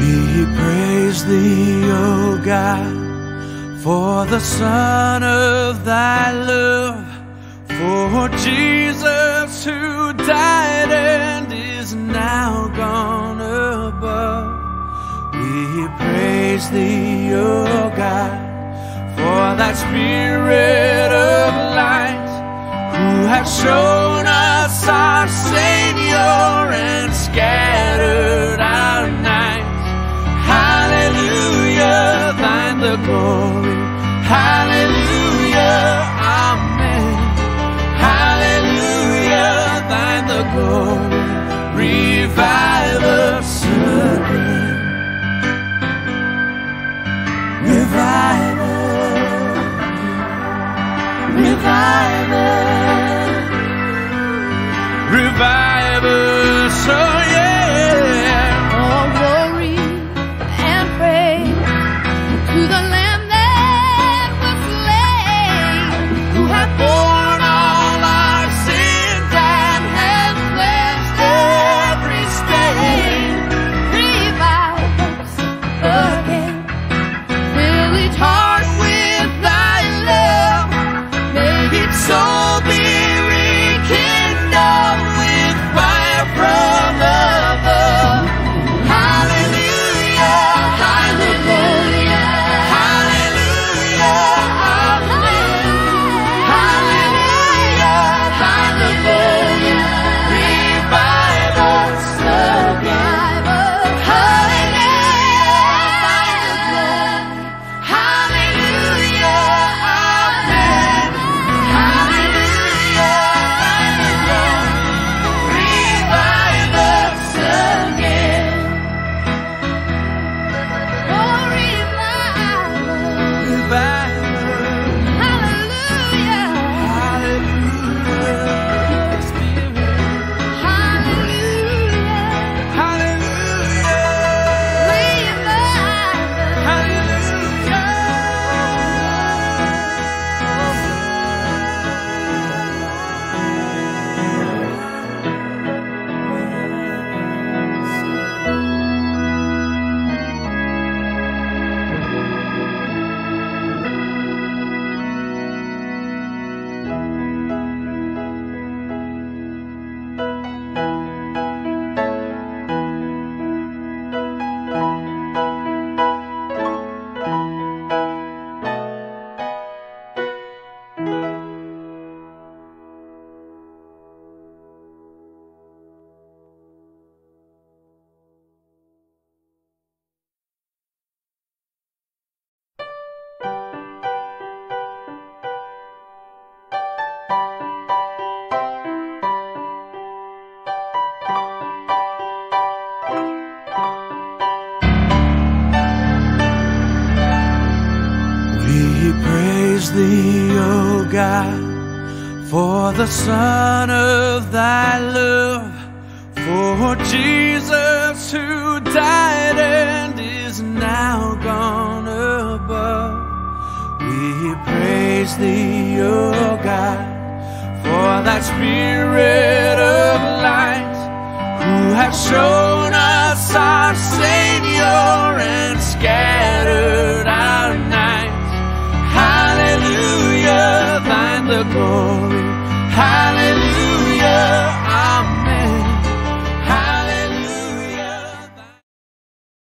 We praise thee, O God, for the Son of thy love, for Jesus who died and is now gone above. We praise thee, O God, for that Spirit of light who has shown us our Savior glory. Hallelujah, amen. Hallelujah, thine the glory. Revive us again. Revive us. Revive us. Revive us, praise thee, O God, for the Son of thy love, for Jesus who died and is now gone above. We praise thee, O God, for that Spirit of light who has shown us glory. Hallelujah.